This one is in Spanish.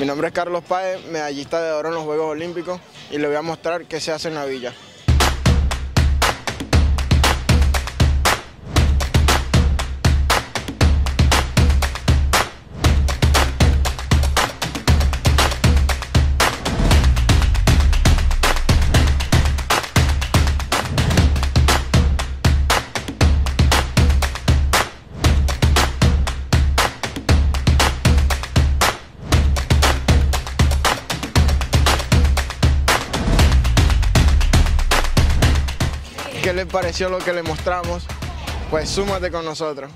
Mi nombre es Carlos Páez, medallista de oro en los Juegos Olímpicos y le voy a mostrar qué se hace en la villa. ¿Qué les pareció lo que le mostramos? Pues súmate con nosotros.